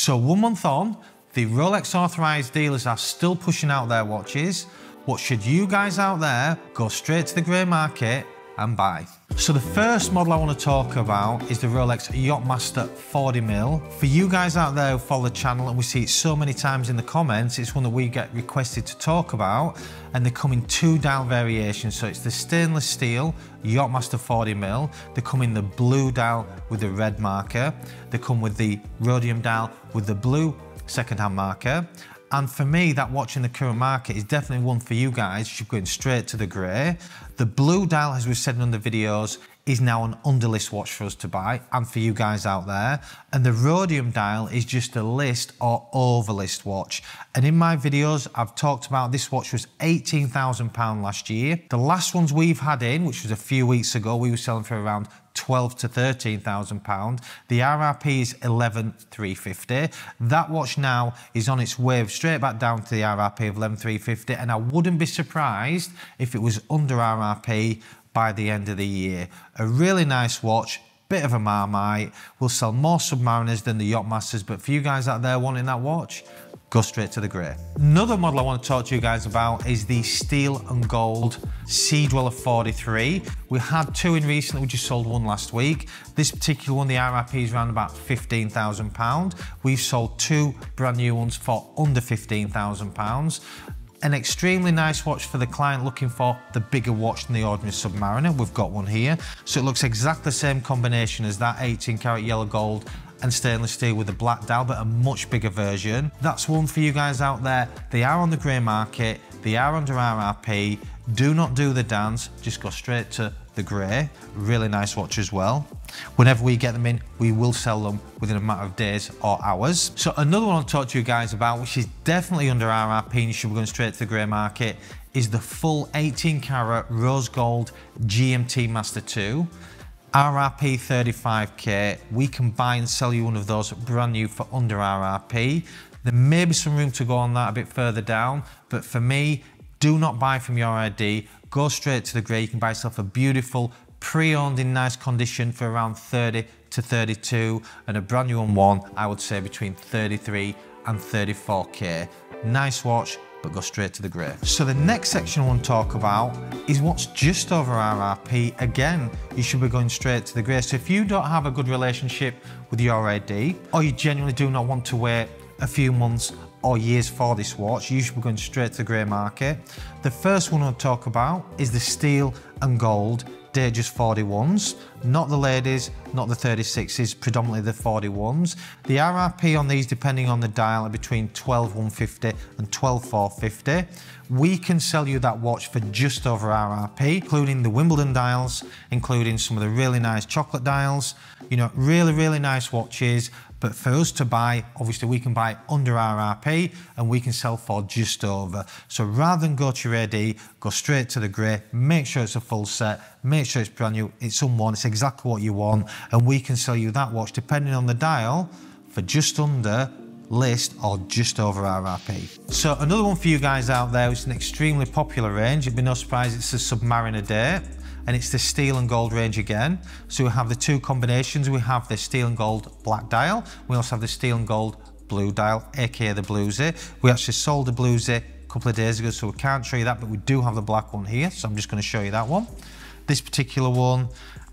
So one month on, the Rolex authorized dealers are still pushing out their watches. What should you guys out there go straight to the grey market and buy? So the first model I want to talk about is the Rolex Yachtmaster 40 mil. For you guys out there who follow the channel and we see it so many times in the comments, it's one that we get requested to talk about and they come in two dial variations. So it's the stainless steel Yachtmaster 40 mil. they come in the blue dial with the red marker, they come with the rhodium dial with the blue second-hand marker and for me, that watch in the current market is definitely one for you guys. You're going straight to the grey. The blue dial, as we've said in the videos, is now an underlist watch for us to buy and for you guys out there. And the rhodium dial is just a list or overlist watch. And in my videos, I've talked about this watch was £18,000 last year. The last ones we've had in, which was a few weeks ago, we were selling for around 12 to 13,000 pound. The RRP is 11,350. That watch now is on its way straight back down to the RRP of 11,350 and I wouldn't be surprised if it was under RRP by the end of the year. A really nice watch, bit of a marmite. We'll sell more Submariners than the Yachtmasters, but for you guys out there wanting that watch, go straight to the grey. Another model I want to talk to you guys about is the steel and gold Sea Dweller 43. We had two in recently, we just sold one last week. This particular one, the RRP is around about £15,000. We've sold two brand new ones for under £15,000. An extremely nice watch for the client looking for the bigger watch than the ordinary Submariner. We've got one here. So it looks exactly the same combination as that 18 karat yellow gold and stainless steel with the black dial, but a much bigger version. That's one for you guys out there. They are on the grey market, they are under RRP. Do not do the dance, just go straight to the grey. Really nice watch as well. Whenever we get them in, we will sell them within a matter of days or hours. So another one I'll talk to you guys about, which is definitely under RRP and you should be going straight to the grey market, is the full 18 karat rose gold GMT Master 2. RRP 35k, we can buy and sell you one of those brand new for under RRP. There may be some room to go on that a bit further down, but for me, do not buy from your AD, go straight to the grey. You can buy yourself a beautiful, pre-owned in nice condition for around 30 to 32, and a brand new one, I would say between 33 and 34k. Nice watch, but go straight to the grey. So the next section I want to talk about is what's just over RRP. Again, you should be going straight to the grey. So if you don't have a good relationship with your AD, or you genuinely do not want to wait a few months or years for this watch, you should be going straight to the grey market. The first one I'll talk about is the steel and gold Datejust 41s, not the ladies, not the 36s, predominantly the 41s. The RRP on these, depending on the dial, are between 12150 and 12450. We can sell you that watch for just over RRP, including the Wimbledon dials, including some of the really nice chocolate dials. You know, really, really nice watches but for us to buy, obviously we can buy under RRP and we can sell for just over. So rather than go to your AD, go straight to the grey, make sure it's a full set, make sure it's brand new, it's unworn, it's exactly what you want, and we can sell you that watch depending on the dial for just under list or just over RRP. So another one for you guys out there, it's an extremely popular range. It'd be no surprise it's a Submariner Date and it's the steel and gold range again. So we have the two combinations. We have the steel and gold black dial. We also have the steel and gold blue dial, aka the Bluesy. We actually sold the Bluesy a couple of days ago, so we can't show you that, but we do have the black one here. So I'm just gonna show you that one. This particular one,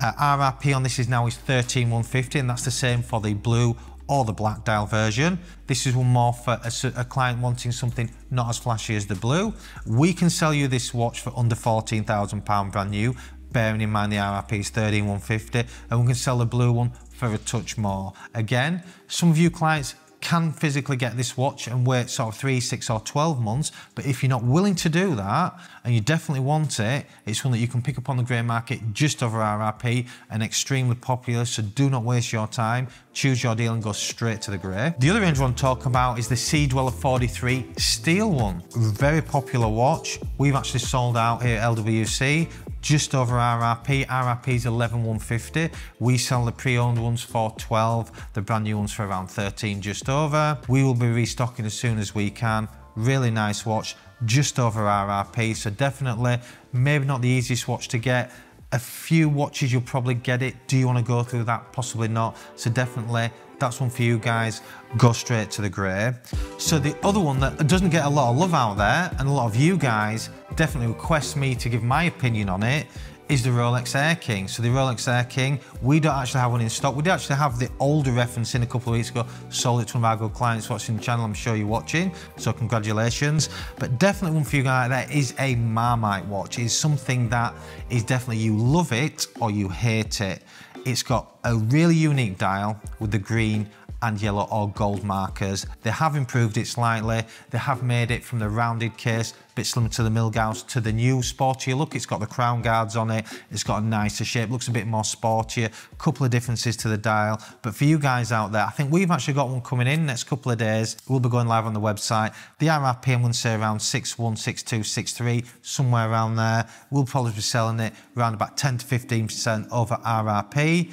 uh, RRP on this is now is 13150 and that's the same for the blue or the black dial version. This is one more for a, a, client wanting something not as flashy as the blue. We can sell you this watch for under £14,000 brand new, bearing in mind the RRP is 13150 and we can sell the blue one for a touch more. Again, some of you clients can physically get this watch and wait sort of three, six or 12 months. But if you're not willing to do that and you definitely want it, it's one that you can pick up on the grey market just over RRP and extremely popular. So do not waste your time. Choose your deal and go straight to the grey. The other range I want to talk about is the Sea Dweller 43 steel one. Very popular watch. We've actually sold out here at LWC just over RRP. RRP is 11150. We sell the pre-owned ones for 12, the brand new ones for around 13 just over. We will be restocking as soon as we can. Really nice watch, just over RRP. So definitely, maybe not the easiest watch to get, A few watches, you'll probably get it. Do you want to go through that? Possibly not. So definitely, that's one for you guys. Go straight to the grey. So the other one that doesn't get a lot of love out there, and a lot of you guys definitely request me to give my opinion on it, is the Rolex Air King. So the Rolex Air King, we don't actually have one in stock. We do actually have the older reference in a couple of weeks ago. Sold it to one of our good clients watching the channel. I'm sure you're watching, so congratulations. But definitely one for you guys that is a Marmite watch. It's something that is definitely you love it or you hate it. It's got a really unique dial with the green and yellow or gold markers. They have improved it slightly. They have made it from the rounded case, a bit slimmer to the Milgauss, to the new sportier look. It's got the crown guards on it. It's got a nicer shape, looks a bit more sportier. A couple of differences to the dial. But for you guys out there, I think we've actually got one coming in next couple of days. We'll be going live on the website. The RRP, I'm going to say around 61, 62, 63, somewhere around there. We'll probably be selling it around about 10 to 15% over RRP.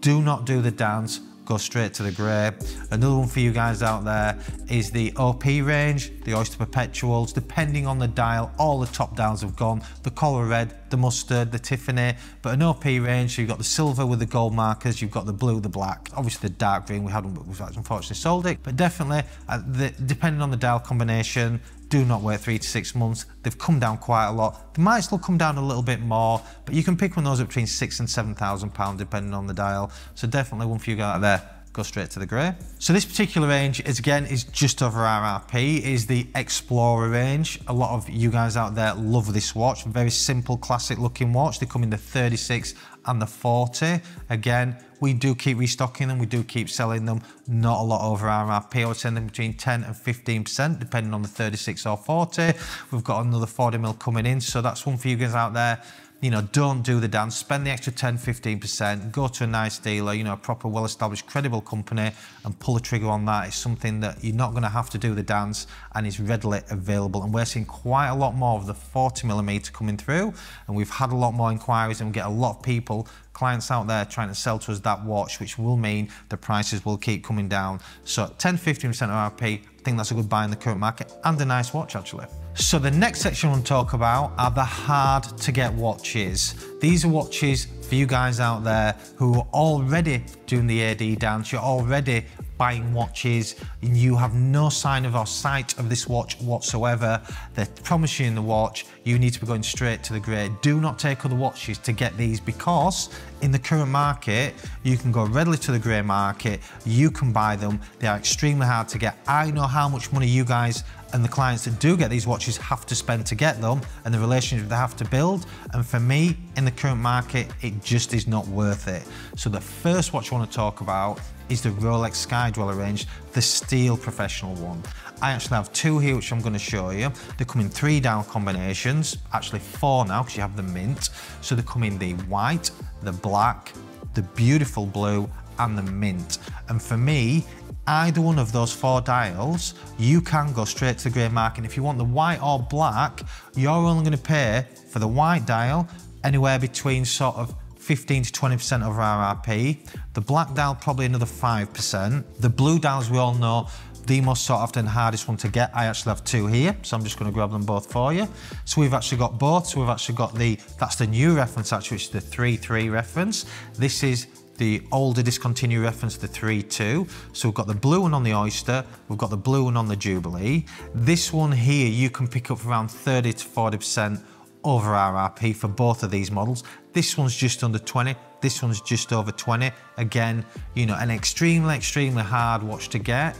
Do not do the dance go straight to the grey. Another one for you guys out there is the OP range, the Oyster Perpetuals, depending on the dial, all the top dials have gone. The Coral Red, the Mustard, the Tiffany, but an OP range, so you've got the silver with the gold markers, you've got the blue, the black, obviously the dark green, we haven't, unfortunately sold it, but definitely, uh, the, depending on the dial combination, do not wait three to six months. They've come down quite a lot. They might still come down a little bit more, but you can pick one of those between six and seven thousand pounds depending on the dial. So definitely one for you guys out there go straight to the grey. So this particular range is again is just over RRP, is the Explorer range. A lot of you guys out there love this watch. Very simple, classic looking watch. They come in the 36 and the 40. Again, we do keep restocking them, we do keep selling them, not a lot over RRP. I would send them between 10 and 15%, depending on the 36 or 40. We've got another 40 mil coming in, so that's one for you guys out there you know, don't do the dance, spend the extra 10, 15%, go to a nice dealer, you know, a proper, well-established, credible company and pull the trigger on that. It's something that you're not gonna have to do the dance and it's readily available. And we're seeing quite a lot more of the 40 millimeter coming through and we've had a lot more inquiries and we get a lot of people clients out there trying to sell to us that watch, which will mean the prices will keep coming down. So 10, 15% of RP, I think that's a good buy in the current market and a nice watch actually. So the next section I want to talk about are the hard to get watches. These are watches for you guys out there who are already doing the AD dance, you're already buying watches and you have no sign of or sight of this watch whatsoever. They're promising in the watch, you need to be going straight to the grey. Do not take other watches to get these because in the current market, you can go readily to the grey market, you can buy them, they are extremely hard to get. I know how much money you guys and the clients that do get these watches have to spend to get them and the relationship they have to build. And for me, in the current market, it just is not worth it. So the first watch I want to talk about is the Rolex Sky Dweller range, the steel professional one. I actually have two here which I'm going to show you. They come in three dial combinations, actually four now because you have the mint. So they come in the white, the black, the beautiful blue and the mint. And for me, either one of those four dials, you can go straight to the grey market. And if you want the white or black, you're only going to pay for the white dial anywhere between sort of 15 to 20% of our RRP. The black dial, probably another 5%. The blue dials, we all know, the most sought after and hardest one to get. I actually have two here, so I'm just going to grab them both for you. So we've actually got both. So we've actually got the, that's the new reference actually, which is the 3-3 reference. This is the older discontinued reference, the 3-2. So we've got the blue one on the Oyster, we've got the blue one on the Jubilee. This one here, you can pick up around 30 to 40% over RRP for both of these models. This one's just under 20, this one's just over 20. Again, you know, an extremely, extremely hard watch to get.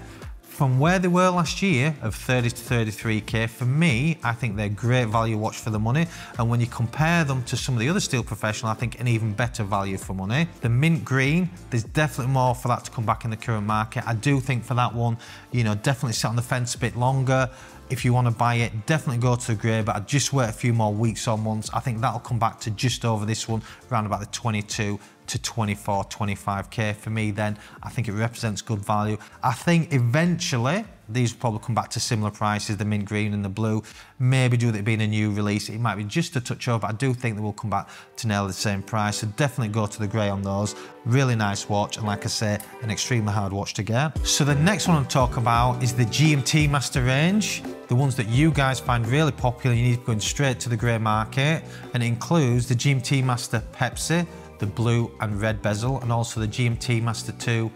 From where they were last year of 30 to 33k, for me, I think they're great value watch for the money. And when you compare them to some of the other steel professional, I think an even better value for money. The mint green, there's definitely more for that to come back in the current market. I do think for that one, you know, definitely sit on the fence a bit longer if you want to buy it, definitely go to the grey, but I'd just wait a few more weeks or months. I think that'll come back to just over this one, around about the 22 to 24, 25k. For me then, I think it represents good value. I think eventually, these will probably come back to similar prices, the mint green and the blue. Maybe due to it being a new release, it might be just a touch over, but I do think they will come back to nail the same price. So definitely go to the grey on those. Really nice watch, and like I say, an extremely hard watch to get. So the next one I'll talk about is the GMT Master range the ones that you guys find really popular, you need to go straight to the grey market, and it includes the GMT Master Pepsi, the blue and red bezel, and also the GMT Master 2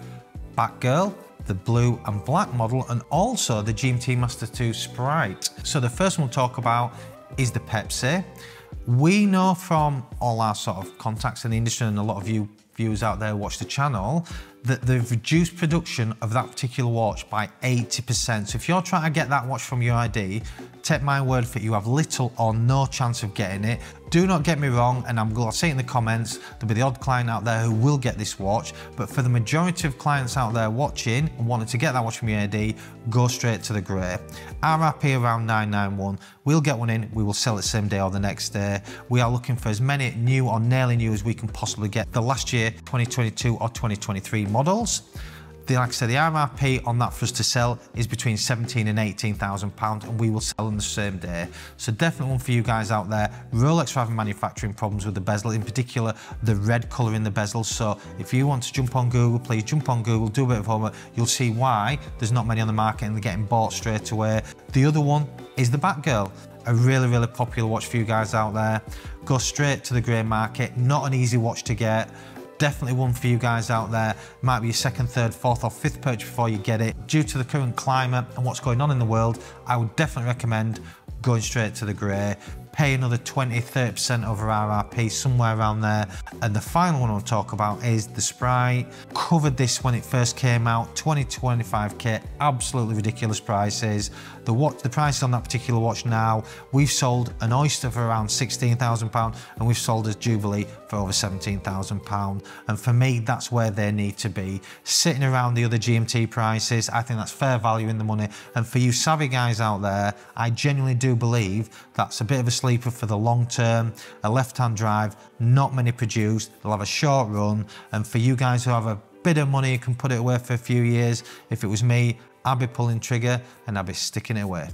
Batgirl, the blue and black model, and also the GMT Master 2 Sprite. So the first one we'll talk about is the Pepsi. We know from all our sort of contacts in the industry and a lot of you viewers out there watch the channel that they've reduced production of that particular watch by 80%. So if you're trying to get that watch from UID, take my word for it, you have little or no chance of getting it. Do not get me wrong, and I'm going to say in the comments, there'll be the odd client out there who will get this watch, but for the majority of clients out there watching and wanting to get that watch from UID, go straight to the grey. RRP around 991. We'll get one in, we will sell it same day or the next day. We are looking for as many new or nearly new as we can possibly get the last year, 2022 or 2023 models. The, like I said, the RRP on that for us to sell is between 17 and 18,000 pounds and we will sell on the same day. So definitely one for you guys out there. Rolex are having manufacturing problems with the bezel, in particular the red colour in the bezel. So if you want to jump on Google, please jump on Google, do a bit of homework. You'll see why there's not many on the market and they're getting bought straight away. The other one is the Batgirl a really, really popular watch for you guys out there. Go straight to the grey market, not an easy watch to get definitely one for you guys out there. Might be your second, third, fourth or fifth purchase before you get it. Due to the current climate and what's going on in the world, I would definitely recommend going straight to the grey pay another 20 30% over RRP, somewhere around there. And the final one I'll talk about is the Sprite. Covered this when it first came out, 20 25k, absolutely ridiculous prices. The watch, the prices on that particular watch now, we've sold an Oyster for around £16,000 and we've sold a Jubilee for over £17,000. And for me, that's where they need to be. Sitting around the other GMT prices, I think that's fair value in the money. And for you savvy guys out there, I genuinely do believe that's a bit of a sleeper for the long term, a left-hand drive, not many produced, they'll have a short run, and for you guys who have a bit of money, you can put it away for a few years. If it was me, I'd be pulling trigger and I'd be sticking it away.